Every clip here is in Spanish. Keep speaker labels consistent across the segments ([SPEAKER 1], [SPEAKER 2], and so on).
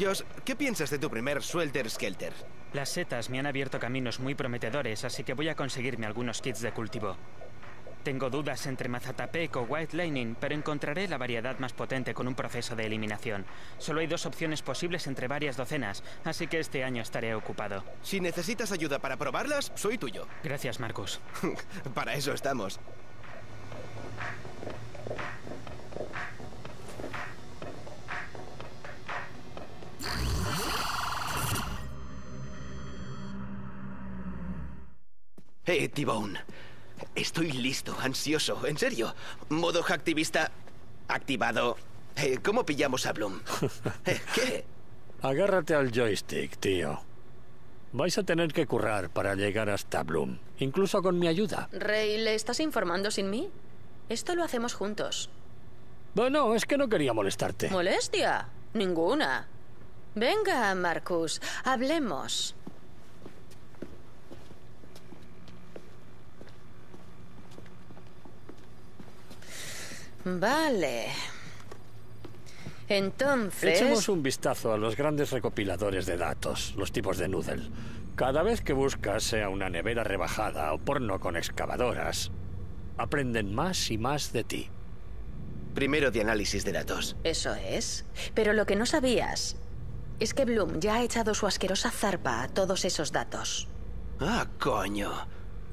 [SPEAKER 1] Josh, ¿qué piensas de tu primer Suelter Skelter?
[SPEAKER 2] Las setas me han abierto caminos muy prometedores, así que voy a conseguirme algunos kits de cultivo. Tengo dudas entre Mazatapec o White Lightning, pero encontraré la variedad más potente con un proceso de eliminación. Solo hay dos opciones posibles entre varias docenas, así que este año estaré ocupado.
[SPEAKER 1] Si necesitas ayuda para probarlas, soy tuyo.
[SPEAKER 2] Gracias, Marcus.
[SPEAKER 1] para eso estamos. Eh, T-Bone. Estoy listo, ansioso, en serio. Modo activista activado. Eh, ¿Cómo pillamos a Bloom? Eh, ¿Qué?
[SPEAKER 3] Agárrate al joystick, tío. Vais a tener que currar para llegar hasta Bloom, incluso con mi ayuda.
[SPEAKER 4] Rey, ¿le estás informando sin mí? Esto lo hacemos juntos.
[SPEAKER 3] Bueno, es que no quería molestarte.
[SPEAKER 4] ¿Molestia? Ninguna. Venga, Marcus, hablemos. Vale. Entonces...
[SPEAKER 3] Echemos un vistazo a los grandes recopiladores de datos, los tipos de Noodle. Cada vez que buscas, sea una nevera rebajada o porno con excavadoras, aprenden más y más de ti.
[SPEAKER 1] Primero de análisis de datos.
[SPEAKER 4] Eso es. Pero lo que no sabías es que Bloom ya ha echado su asquerosa zarpa a todos esos datos.
[SPEAKER 1] Ah, coño.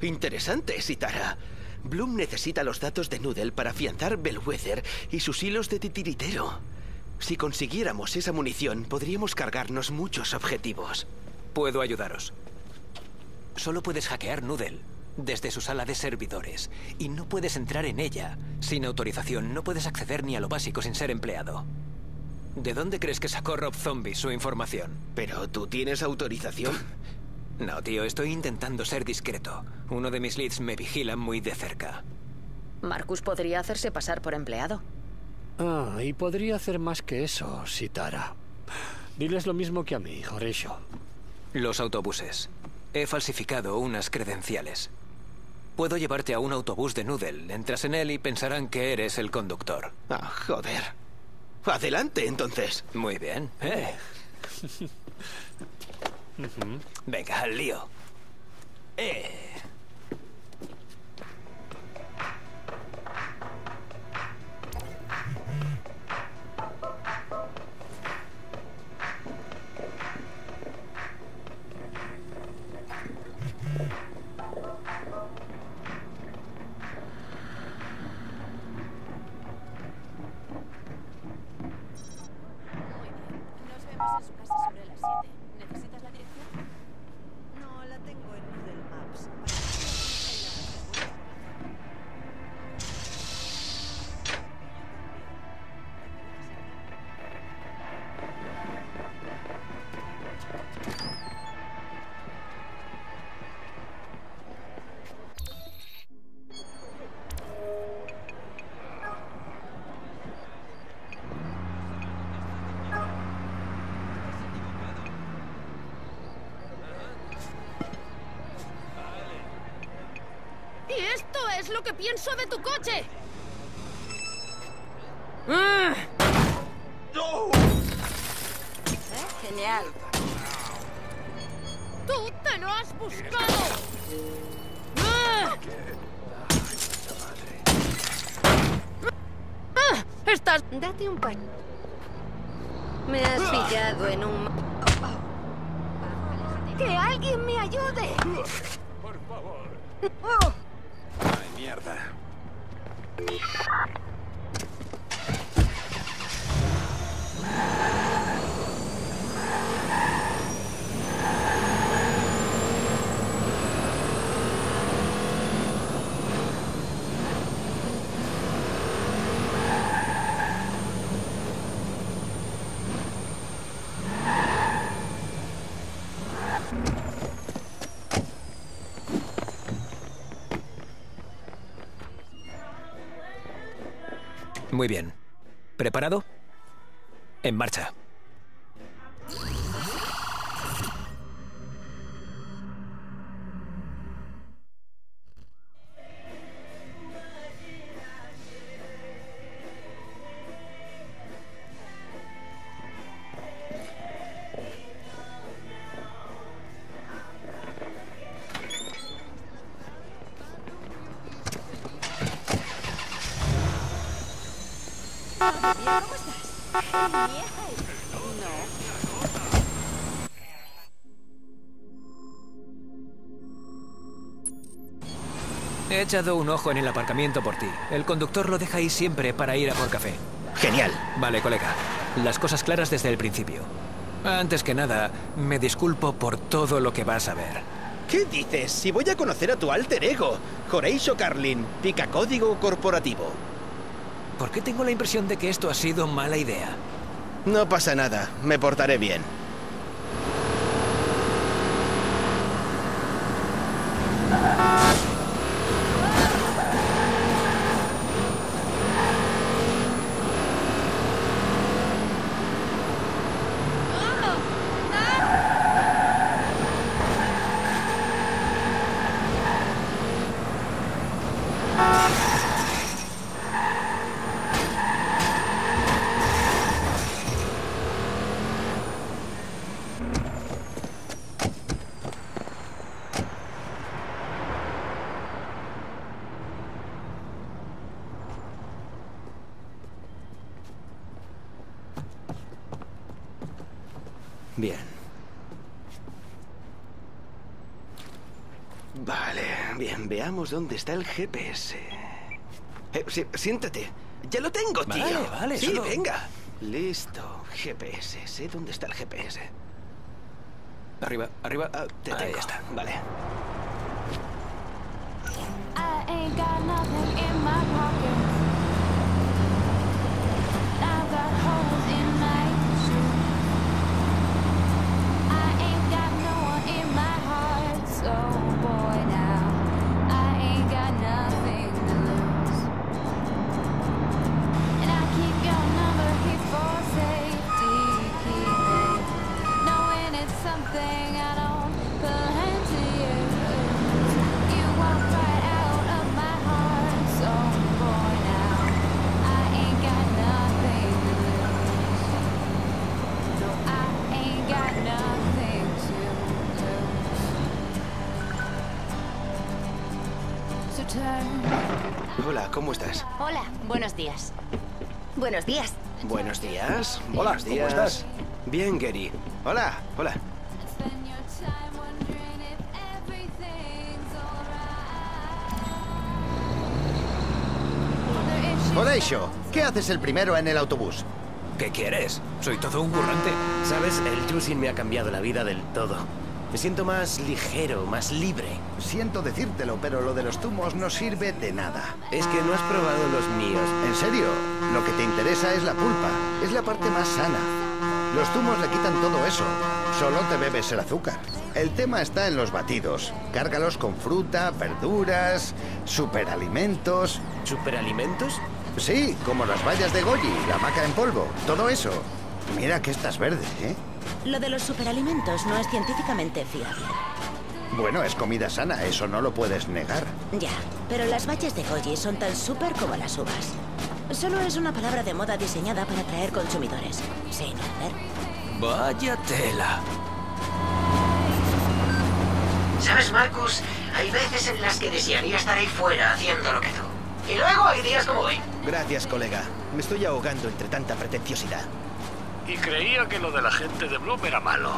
[SPEAKER 1] Interesante, Sitara. Bloom necesita los datos de Noodle para afianzar Bellwether y sus hilos de titiritero. Si consiguiéramos esa munición, podríamos cargarnos muchos objetivos.
[SPEAKER 5] Puedo ayudaros. Solo puedes hackear Noodle desde su sala de servidores y no puedes entrar en ella. Sin autorización no puedes acceder ni a lo básico sin ser empleado. ¿De dónde crees que sacó Rob Zombie su información?
[SPEAKER 1] Pero tú tienes autorización.
[SPEAKER 5] No, tío, estoy intentando ser discreto. Uno de mis leads me vigila muy de cerca.
[SPEAKER 4] Marcus podría hacerse pasar por empleado.
[SPEAKER 3] Ah, y podría hacer más que eso, Sitara. Diles lo mismo que a mí, Horatio.
[SPEAKER 5] Los autobuses. He falsificado unas credenciales. Puedo llevarte a un autobús de Noodle. Entras en él y pensarán que eres el conductor.
[SPEAKER 1] Ah, joder. Adelante, entonces.
[SPEAKER 5] Muy bien. Eh. Venga, al lío. Eh.
[SPEAKER 6] Esto es lo que pienso de tu coche!
[SPEAKER 4] Genial.
[SPEAKER 6] ¡Tú te lo has buscado! ¡Ah! ¡Ah! ¡Estás...
[SPEAKER 7] Date un par. Me has pillado en un... ¡Que alguien me ayude!
[SPEAKER 3] Por favor.
[SPEAKER 1] Ay, mierda.
[SPEAKER 5] Muy bien. ¿Preparado? En marcha. Echado un ojo en el aparcamiento por ti. El conductor lo deja ahí siempre para ir a por café.
[SPEAKER 1] Genial.
[SPEAKER 5] Vale, colega. Las cosas claras desde el principio. Antes que nada, me disculpo por todo lo que vas a ver.
[SPEAKER 1] ¿Qué dices? Si voy a conocer a tu alter ego, Horatio Carlin, pica código corporativo.
[SPEAKER 5] ¿Por qué tengo la impresión de que esto ha sido mala idea?
[SPEAKER 1] No pasa nada, me portaré bien. Bien. Vale, bien, veamos dónde está el GPS. Eh, sí, siéntate. Ya lo tengo, tío.
[SPEAKER 5] Vale, vale,
[SPEAKER 1] Sí,
[SPEAKER 5] solo-
[SPEAKER 1] venga. Listo. GPS. Sé dónde está el GPS.
[SPEAKER 5] Arriba, arriba.
[SPEAKER 1] Ah, te
[SPEAKER 5] Ahí
[SPEAKER 1] tengo.
[SPEAKER 5] está.
[SPEAKER 1] Vale.
[SPEAKER 8] I ain't got nothing in my pockets.
[SPEAKER 1] ¿Cómo estás?
[SPEAKER 7] Hola, buenos días. Buenos días.
[SPEAKER 1] Buenos días.
[SPEAKER 3] Hola,
[SPEAKER 1] buenos
[SPEAKER 3] ¿cómo
[SPEAKER 1] días.
[SPEAKER 3] estás?
[SPEAKER 1] Bien, Gary. Hola, hola.
[SPEAKER 9] Horatio, ¿qué haces el primero en el autobús?
[SPEAKER 5] ¿Qué quieres? Soy todo un burrante.
[SPEAKER 1] Sabes, el juicing me ha cambiado la vida del todo. Me siento más ligero, más libre.
[SPEAKER 9] Siento decírtelo, pero lo de los zumos no sirve de nada.
[SPEAKER 1] Es que no has probado los míos.
[SPEAKER 9] En serio, lo que te interesa es la pulpa. Es la parte más sana. Los zumos le quitan todo eso. Solo te bebes el azúcar. El tema está en los batidos. Cárgalos con fruta, verduras, superalimentos.
[SPEAKER 1] ¿Superalimentos?
[SPEAKER 9] Sí, como las bayas de goji, la maca en polvo, todo eso. Mira que estás verde, ¿eh?
[SPEAKER 7] Lo de los superalimentos no es científicamente fiable.
[SPEAKER 9] Bueno, es comida sana, eso no lo puedes negar.
[SPEAKER 7] Ya, pero las bayas de goji son tan súper como las uvas. Solo es una palabra de moda diseñada para atraer consumidores. Sin hacer.
[SPEAKER 5] Vaya tela.
[SPEAKER 10] ¿Sabes, Marcus? Hay veces en las que desearía estar ahí fuera haciendo lo que tú. Y luego hay días como hoy.
[SPEAKER 1] Gracias, colega. Me estoy ahogando entre tanta pretenciosidad.
[SPEAKER 3] Y creía que lo de la gente de Bloom era malo.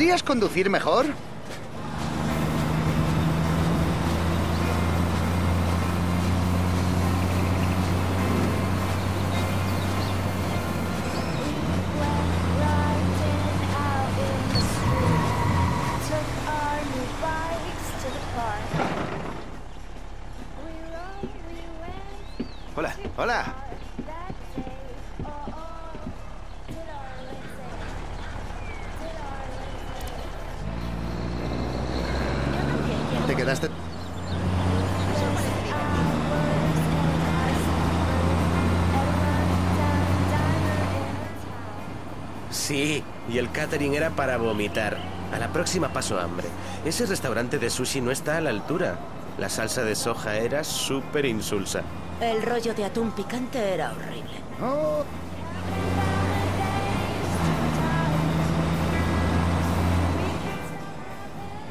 [SPEAKER 9] ¿Podrías conducir mejor?
[SPEAKER 11] Catering era para vomitar. A la próxima paso hambre. Ese restaurante de sushi no está a la altura. La salsa de soja era súper insulsa.
[SPEAKER 7] El rollo de atún picante era horrible.
[SPEAKER 9] Oh.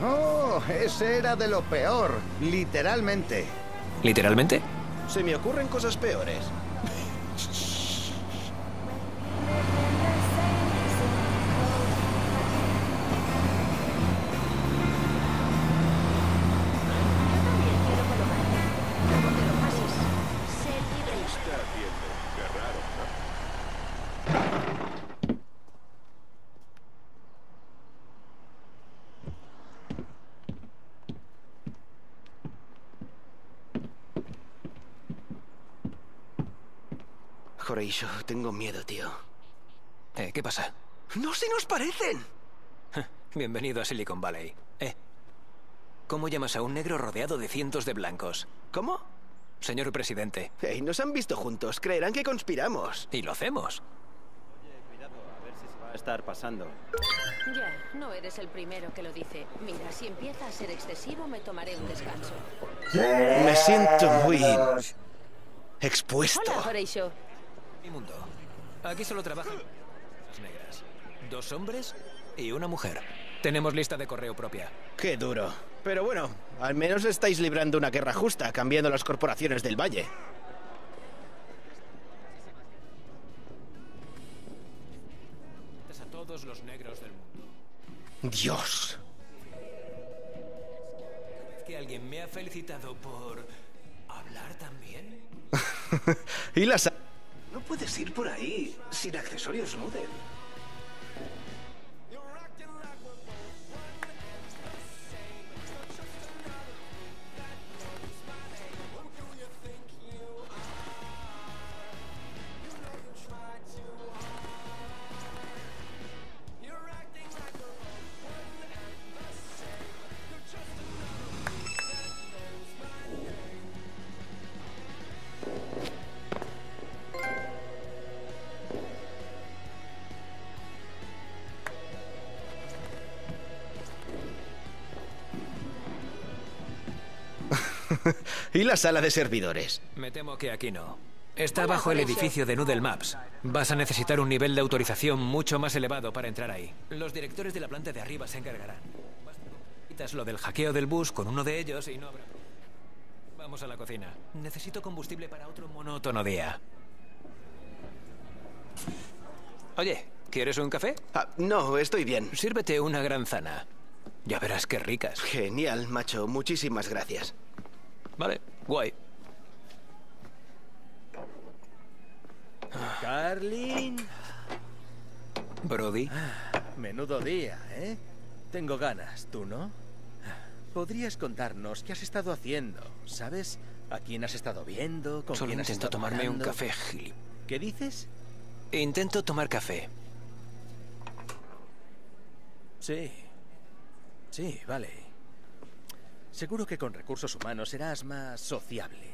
[SPEAKER 9] Oh, ese era de lo peor, literalmente.
[SPEAKER 5] ¿Literalmente?
[SPEAKER 1] Se me ocurren cosas peores. Horatio, tengo miedo, tío.
[SPEAKER 5] Eh, ¿Qué pasa?
[SPEAKER 1] ¡No se nos parecen!
[SPEAKER 5] Bienvenido a Silicon Valley. Eh, ¿cómo llamas a un negro rodeado de cientos de blancos?
[SPEAKER 1] ¿Cómo?
[SPEAKER 5] Señor presidente.
[SPEAKER 1] Hey, nos han visto juntos. Creerán que conspiramos.
[SPEAKER 5] Y lo hacemos.
[SPEAKER 11] Va a estar pasando.
[SPEAKER 12] Ya, no eres el primero que lo dice. Mira, si empieza a ser excesivo, me tomaré un descanso.
[SPEAKER 1] Me siento muy expuesto.
[SPEAKER 12] Hola, Horatio.
[SPEAKER 5] Mi mundo. Aquí solo trabajan las negras. Dos hombres y una mujer. Tenemos lista de correo propia.
[SPEAKER 1] Qué duro. Pero bueno, al menos estáis librando una guerra justa, cambiando las corporaciones del valle.
[SPEAKER 5] A todos los negros del mundo.
[SPEAKER 1] Dios.
[SPEAKER 5] Que alguien me ha felicitado por hablar también.
[SPEAKER 1] y las...
[SPEAKER 10] Ir por ahí sin accesorios Noodle.
[SPEAKER 1] Y la sala de servidores.
[SPEAKER 5] Me temo que aquí no. Está bajo el edificio de Noodle Maps. Vas a necesitar un nivel de autorización mucho más elevado para entrar ahí. Los directores de la planta de arriba se encargarán. Quitas lo del hackeo del bus con uno de ellos y no habrá... Vamos a la cocina. Necesito combustible para otro monótono día. Oye, ¿quieres un café?
[SPEAKER 1] Ah, no, estoy bien.
[SPEAKER 5] Sírvete una granzana. Ya verás qué ricas.
[SPEAKER 1] Genial, macho. Muchísimas gracias.
[SPEAKER 5] Vale, guay.
[SPEAKER 13] Carlin.
[SPEAKER 5] Brody.
[SPEAKER 13] Menudo día, ¿eh? Tengo ganas, ¿tú no? Podrías contarnos qué has estado haciendo, ¿sabes? ¿A quién has estado viendo? ¿Con
[SPEAKER 5] Solo
[SPEAKER 13] quién has
[SPEAKER 5] intento
[SPEAKER 13] estado
[SPEAKER 5] tomarme un café, Gili.
[SPEAKER 13] ¿Qué dices?
[SPEAKER 5] Intento tomar café.
[SPEAKER 13] Sí. Sí, vale. Seguro que con recursos humanos serás más sociable.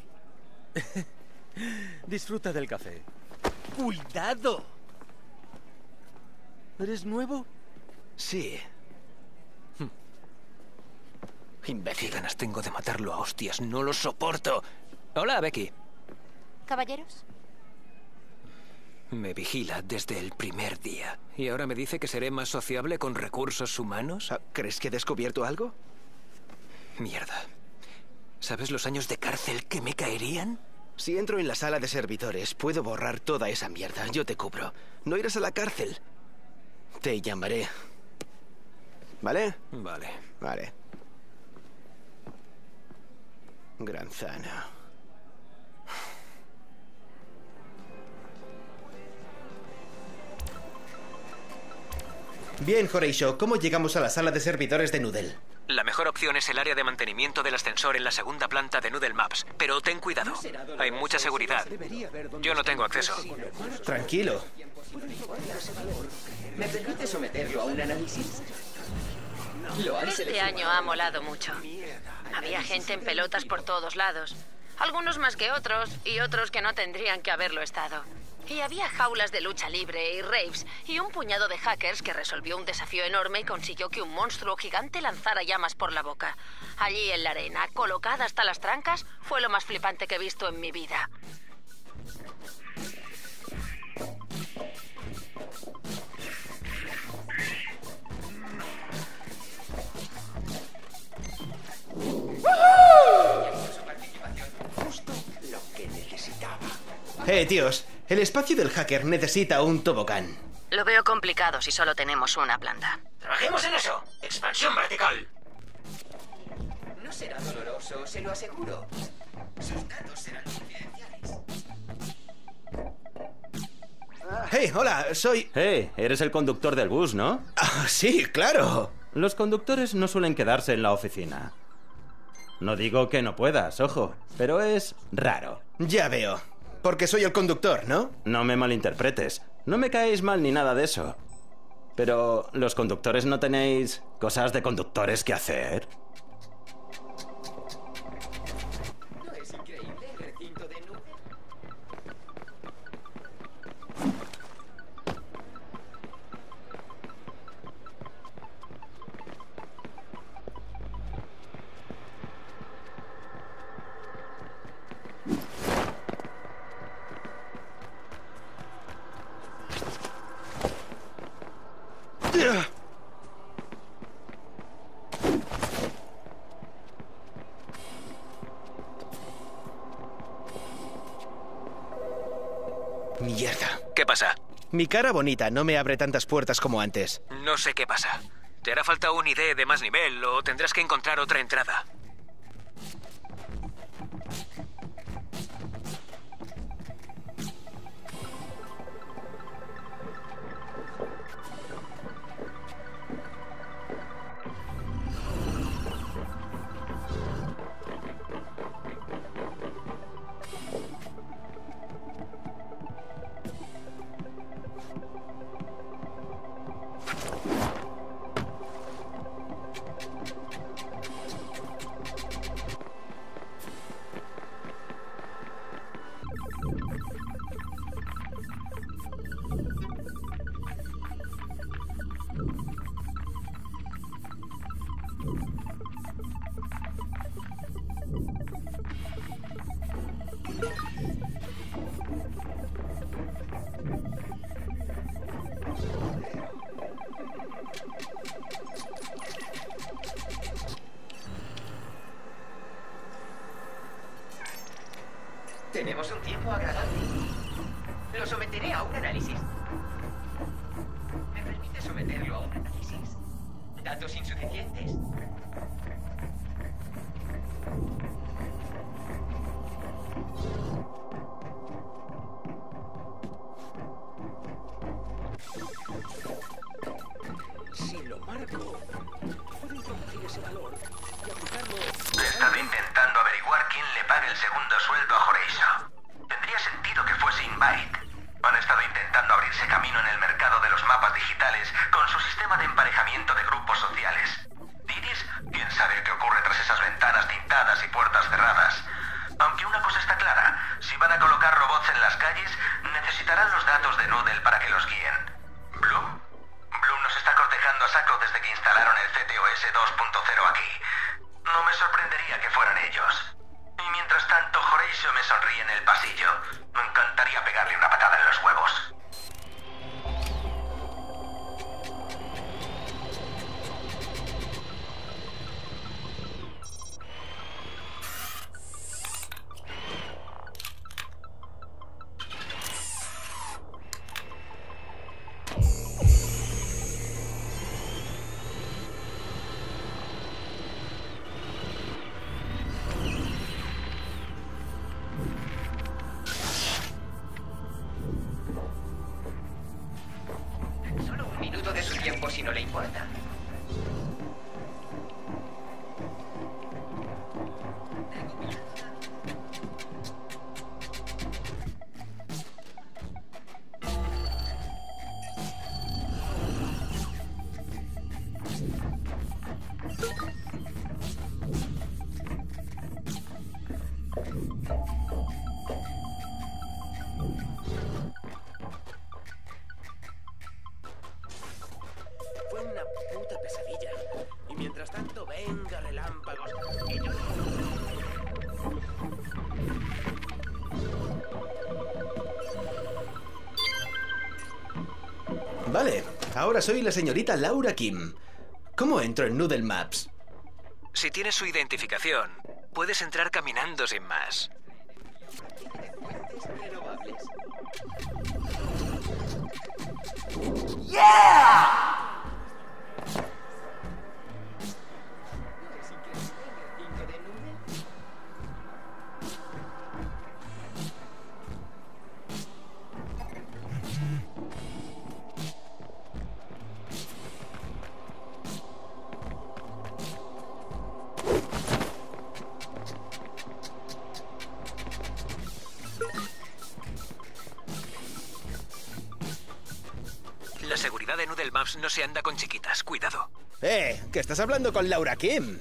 [SPEAKER 13] Disfruta del café. ¡Cuidado! ¿Eres nuevo?
[SPEAKER 1] Sí.
[SPEAKER 5] Imbécil. Qué ganas tengo de matarlo a hostias. No lo soporto. Hola, Becky.
[SPEAKER 14] Caballeros.
[SPEAKER 5] Me vigila desde el primer día. ¿Y ahora me dice que seré más sociable con recursos humanos?
[SPEAKER 1] Ah, ¿Crees que he descubierto algo?
[SPEAKER 5] Mierda. ¿Sabes los años de cárcel que me caerían?
[SPEAKER 1] Si entro en la sala de servidores, puedo borrar toda esa mierda. Yo te cubro. No irás a la cárcel. Te llamaré. ¿Vale?
[SPEAKER 5] Vale.
[SPEAKER 1] Vale. Granzana. Bien, Horatio, ¿cómo llegamos a la sala de servidores de Noodle?
[SPEAKER 5] La mejor opción es el área de mantenimiento del ascensor en la segunda planta de Noodle Maps. Pero ten cuidado. Hay mucha seguridad. Yo no tengo acceso.
[SPEAKER 13] Tranquilo.
[SPEAKER 10] ¿Me permite someterlo a un análisis?
[SPEAKER 4] Este año ha molado mucho. Había gente en pelotas por todos lados. Algunos más que otros y otros que no tendrían que haberlo estado. Y había jaulas de lucha libre y raves y un puñado de hackers que resolvió un desafío enorme y consiguió que un monstruo gigante lanzara llamas por la boca. Allí en la arena, colocada hasta las trancas, fue lo más flipante que he visto en mi vida.
[SPEAKER 10] Justo lo que necesitaba.
[SPEAKER 1] Eh, tíos, el espacio del hacker necesita un tobogán.
[SPEAKER 4] Lo veo complicado si solo tenemos una planta.
[SPEAKER 10] Trabajemos en eso. Expansión vertical. No será doloroso, se lo aseguro. Sus datos serán confidenciales.
[SPEAKER 1] Hey, hola, soy...
[SPEAKER 9] Hey, eres el conductor del bus, ¿no?
[SPEAKER 1] Ah, sí, claro.
[SPEAKER 9] Los conductores no suelen quedarse en la oficina. No digo que no puedas, ojo, pero es raro.
[SPEAKER 1] Ya veo. Porque soy el conductor, ¿no?
[SPEAKER 9] No me malinterpretes. No me caéis mal ni nada de eso. Pero, ¿los conductores no tenéis cosas de conductores que hacer?
[SPEAKER 1] Mi cara bonita no me abre tantas puertas como antes.
[SPEAKER 5] No sé qué pasa. ¿Te hará falta un ID de más nivel o tendrás que encontrar otra entrada?
[SPEAKER 10] Tiempo agradable. Lo someteré
[SPEAKER 15] Sonríe en el pasillo. Me encantaría pegarle una patada en los huevos.
[SPEAKER 1] Ahora soy la señorita Laura Kim. ¿Cómo entro en Noodle Maps?
[SPEAKER 5] Si tienes su identificación, puedes entrar caminando sin más. La Noodle Maps no se anda con chiquitas, cuidado.
[SPEAKER 11] ¡Eh! Que estás hablando con Laura Kim.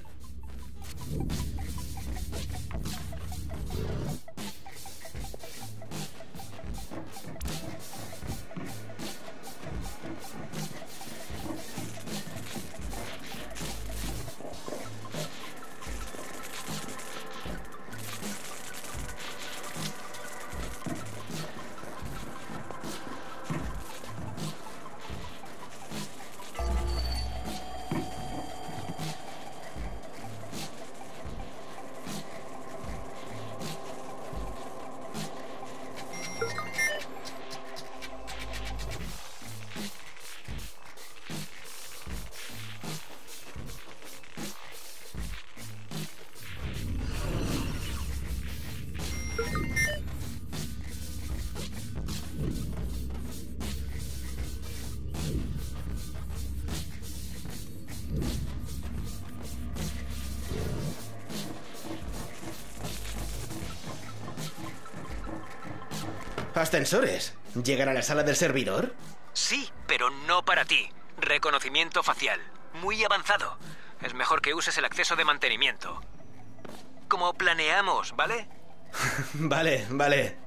[SPEAKER 1] Ascensores. ¿Llegar a la sala del servidor?
[SPEAKER 5] Sí, pero no para ti. Reconocimiento facial. Muy avanzado. Es mejor que uses el acceso de mantenimiento. Como planeamos, ¿vale?
[SPEAKER 1] Vale, vale.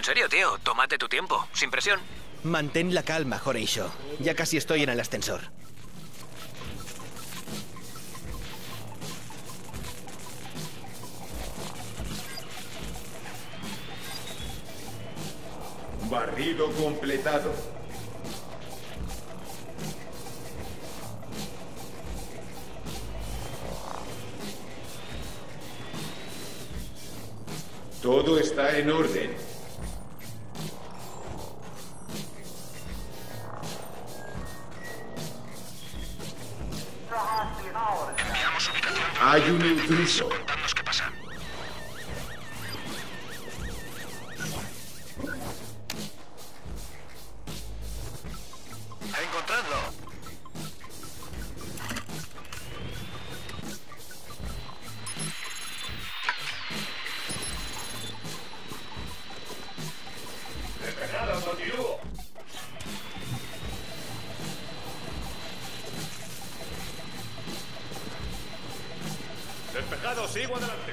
[SPEAKER 5] En serio, tío, tómate tu tiempo, sin presión.
[SPEAKER 1] Mantén la calma, Horatio. Ya casi estoy en el ascensor.
[SPEAKER 16] Barrido completado. Todo está en orden. Despejado, sigo adelante.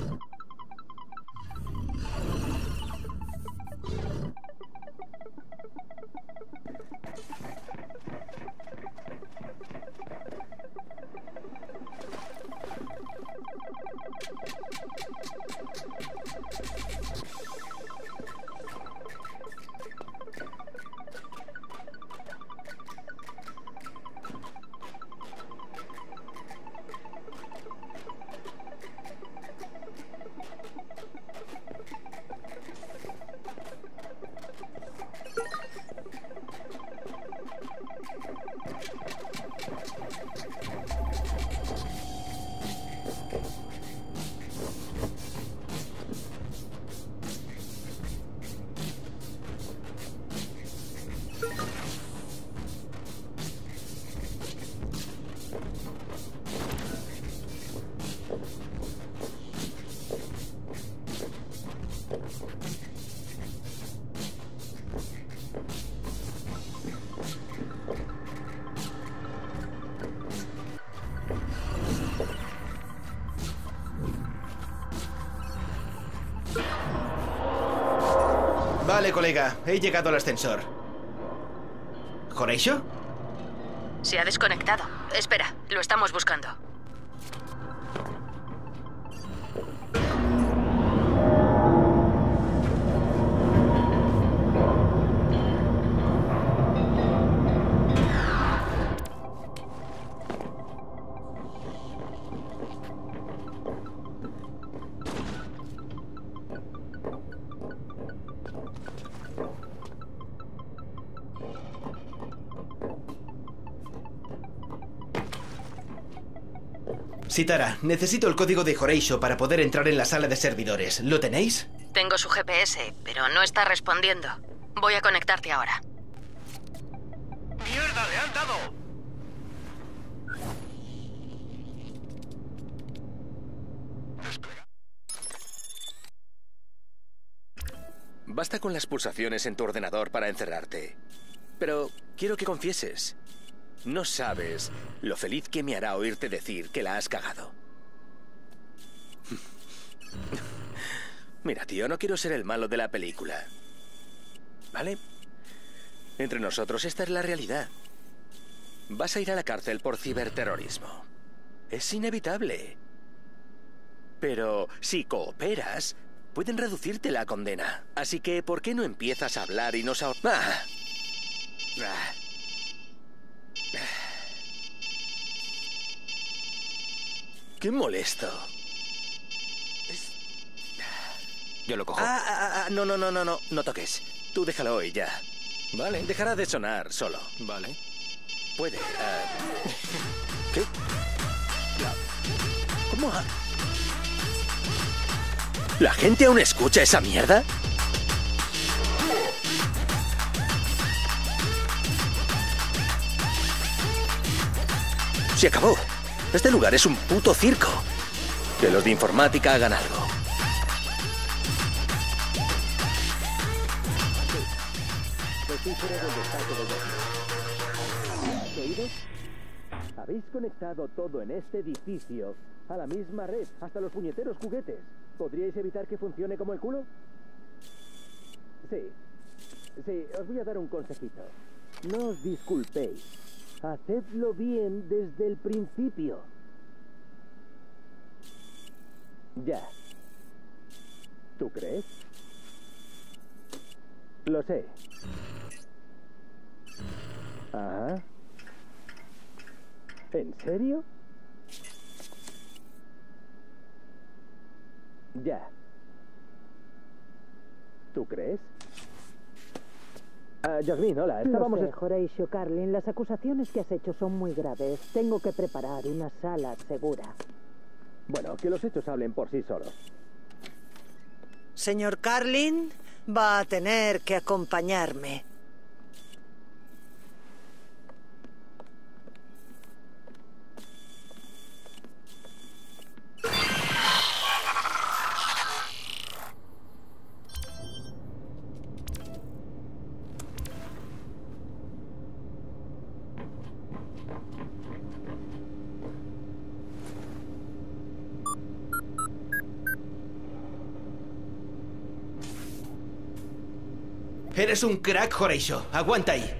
[SPEAKER 1] Colega. He llegado al ascensor. ¿Horatio?
[SPEAKER 4] Se ha desconectado. Espera, lo estamos buscando.
[SPEAKER 1] Sitara, necesito el código de Horatio para poder entrar en la sala de servidores. ¿Lo tenéis?
[SPEAKER 4] Tengo su GPS, pero no está respondiendo. Voy a conectarte ahora.
[SPEAKER 17] ¡Mierda! ¡Le han dado!
[SPEAKER 13] Basta con las pulsaciones en tu ordenador para encerrarte. Pero quiero que confieses. No sabes lo feliz que me hará oírte decir que la has cagado. Mira, tío, no quiero ser el malo de la película. ¿Vale? Entre nosotros, esta es la realidad. Vas a ir a la cárcel por ciberterrorismo. Es inevitable. Pero si cooperas, pueden reducirte la condena. Así que, ¿por qué no empiezas a hablar y nos... ¡Ah! Ah. ¡Qué molesto!
[SPEAKER 5] Yo lo cojo.
[SPEAKER 13] Ah, ah, ah, no, no, no, no, no, no toques. Tú déjalo hoy ya. Vale. Dejará de sonar solo.
[SPEAKER 5] Vale.
[SPEAKER 13] Puede. ah. ¿Qué? La- ¿Cómo? ha- ¿La gente aún escucha esa mierda? Se acabó. Este lugar es un puto circo. Que los de informática hagan algo.
[SPEAKER 18] Habéis conectado todo en este edificio a la misma red, hasta los puñeteros juguetes. ¿Podríais evitar que funcione como el culo? Sí. Sí, os voy a dar un consejito. No os disculpéis. Hacedlo bien desde el principio. Ya. ¿Tú crees? Lo sé. Ajá. ¿En serio? Ya. ¿Tú crees? Ah, Yasmín, hola. Estábamos...
[SPEAKER 19] Lo sé, Horatio Carlin. Las acusaciones que has hecho son muy graves. Tengo que preparar una sala segura.
[SPEAKER 18] Bueno, que los hechos hablen por sí solos.
[SPEAKER 20] Señor Carlin, va a tener que acompañarme.
[SPEAKER 1] Eres un crack, Horatio. Aguanta ahí.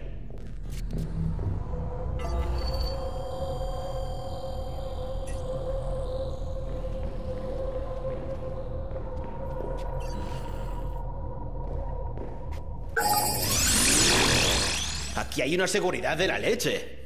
[SPEAKER 1] Aquí hay una seguridad de la leche.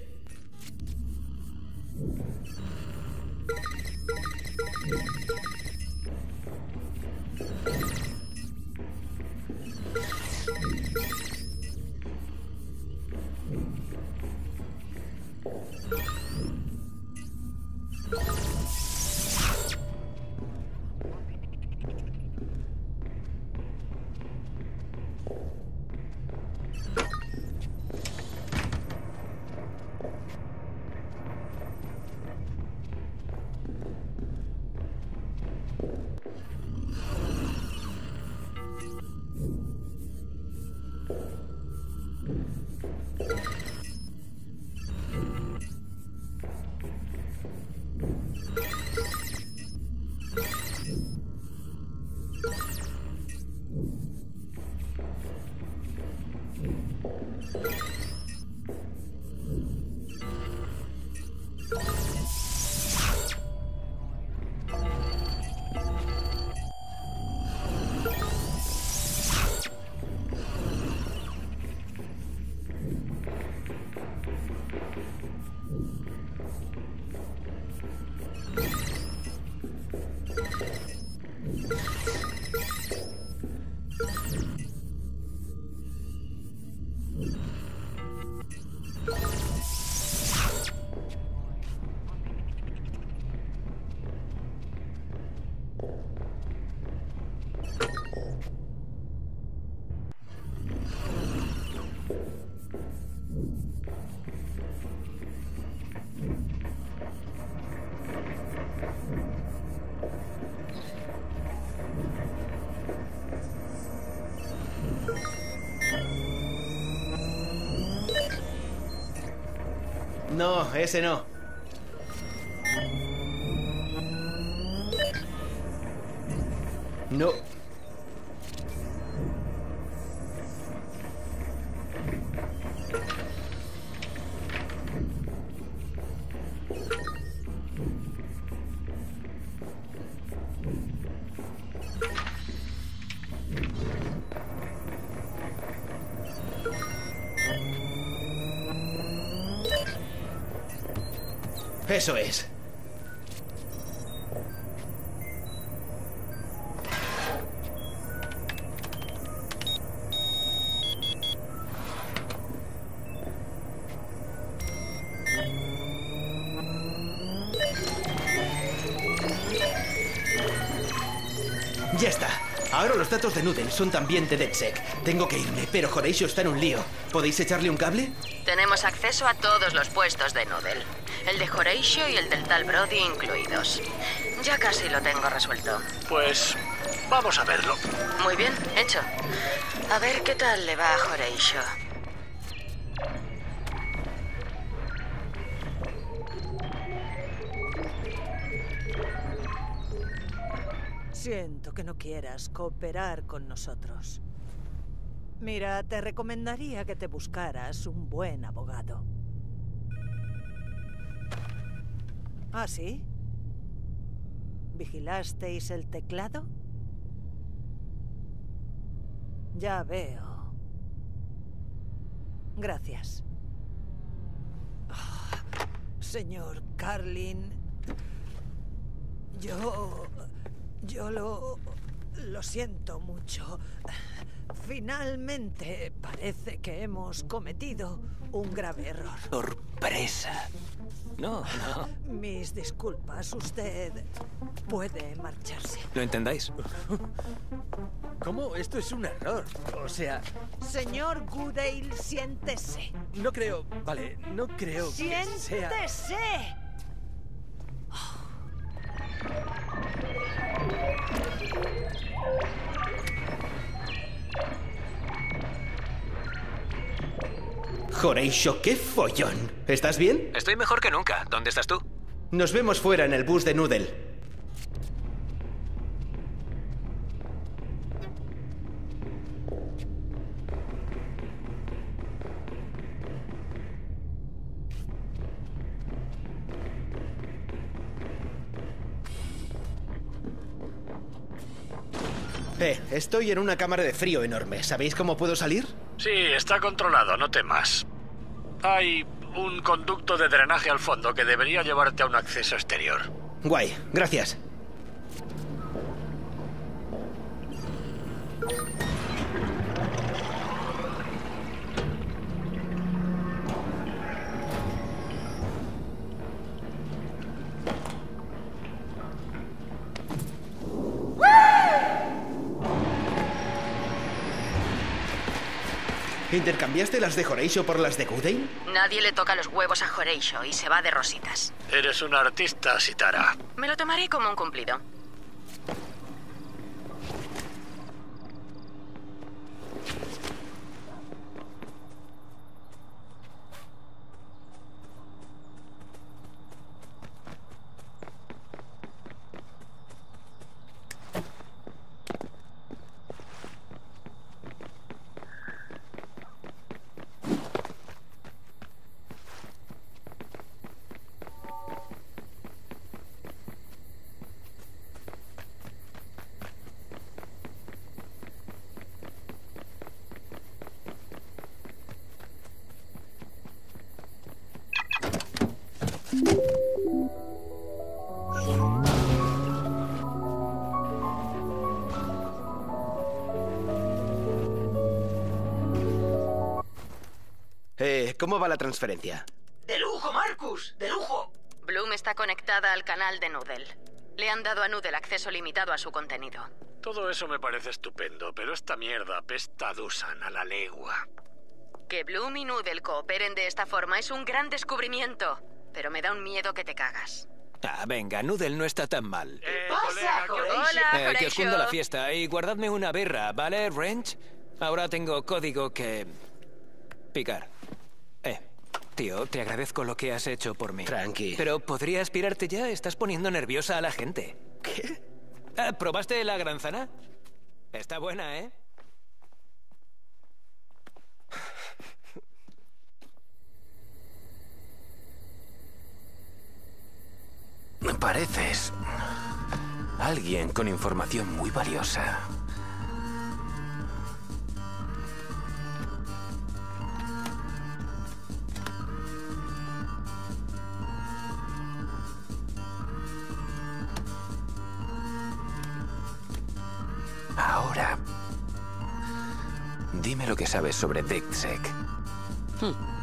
[SPEAKER 21] No, ese no. No. Eso es. Ya está. Ahora los datos de Noodle son también de DedSec. Tengo que irme, pero Horatio está en un lío. ¿Podéis echarle un cable?
[SPEAKER 4] Tenemos acceso a todos los puestos de Noodle. El de Horatio y el del tal Brody incluidos. Ya casi lo tengo resuelto.
[SPEAKER 22] Pues vamos a verlo.
[SPEAKER 4] Muy bien, hecho. A ver qué tal le va a Horatio.
[SPEAKER 20] Siento que no quieras cooperar con nosotros. Mira, te recomendaría que te buscaras un buen abogado. ¿Ah, sí? ¿Vigilasteis el teclado? Ya veo. Gracias. Ah, señor Carlin, yo... Yo lo... Lo siento mucho. Finalmente parece que hemos cometido un grave error.
[SPEAKER 5] Sorpresa. No, no.
[SPEAKER 20] Mis disculpas, usted puede marcharse.
[SPEAKER 5] ¿Lo entendáis?
[SPEAKER 13] ¿Cómo? Esto es un error. O sea,
[SPEAKER 20] Señor Goodale, siéntese.
[SPEAKER 13] no creo... Vale, no creo que sea...
[SPEAKER 20] ¡Siéntese!
[SPEAKER 1] Horatio, qué follón. ¿Estás bien?
[SPEAKER 5] Estoy mejor que nunca. ¿Dónde estás tú?
[SPEAKER 1] Nos vemos fuera en el bus de Noodle. Estoy en una cámara de frío enorme. ¿Sabéis cómo puedo salir?
[SPEAKER 22] Sí, está controlado, no temas. Hay un conducto de drenaje al fondo que debería llevarte a un acceso exterior.
[SPEAKER 1] Guay, gracias. ¿Intercambiaste las de Horatio por las de Goodale?
[SPEAKER 4] Nadie le toca los huevos a Horatio y se va de rositas.
[SPEAKER 22] Eres un artista, Sitara.
[SPEAKER 4] Me lo tomaré como un cumplido.
[SPEAKER 1] Eh, ¿cómo va la transferencia?
[SPEAKER 23] ¡De lujo, Marcus! ¡De lujo!
[SPEAKER 4] Bloom está conectada al canal de Noodle. Le han dado a Noodle acceso limitado a su contenido.
[SPEAKER 22] Todo eso me parece estupendo, pero esta mierda apesta a Dusan a la legua.
[SPEAKER 4] Que Bloom y Noodle cooperen de esta forma es un gran descubrimiento. Pero me da un miedo que te cagas.
[SPEAKER 5] Ah, venga, Noodle no está tan mal.
[SPEAKER 4] ¿Qué pasa, Hola,
[SPEAKER 5] Eh, que os cunda la fiesta y guardadme una birra, ¿vale, Wrench? Ahora tengo código que... picar. Tío, te agradezco lo que has hecho por mí.
[SPEAKER 11] Tranqui.
[SPEAKER 5] Pero podría aspirarte ya. Estás poniendo nerviosa a la gente.
[SPEAKER 11] ¿Qué?
[SPEAKER 5] Ah, ¿Probaste la granzana? Está buena, ¿eh?
[SPEAKER 24] Pareces alguien con información muy valiosa. Sabes sobre DigSec.
[SPEAKER 25] O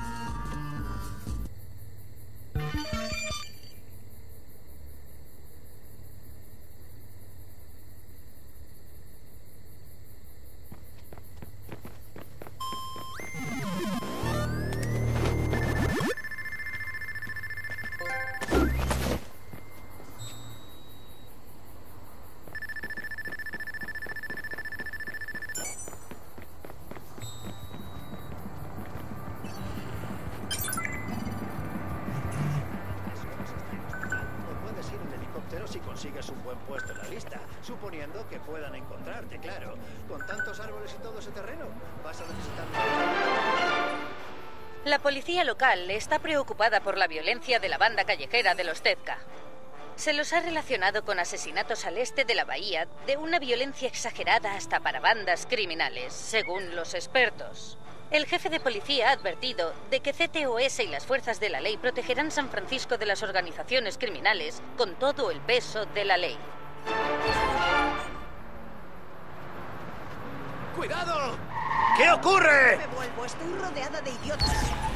[SPEAKER 26] está preocupada por la violencia de la banda callejera de los Zedka. Se los ha relacionado con asesinatos al este de la bahía, de una violencia exagerada hasta para bandas criminales, según los expertos. El jefe de policía ha advertido de que CTOS y las fuerzas de la ley protegerán San Francisco de las organizaciones criminales con todo el peso de la ley.
[SPEAKER 25] ¡Cuidado! ¿Qué ocurre?
[SPEAKER 20] Me vuelvo, estoy rodeada de idiotas.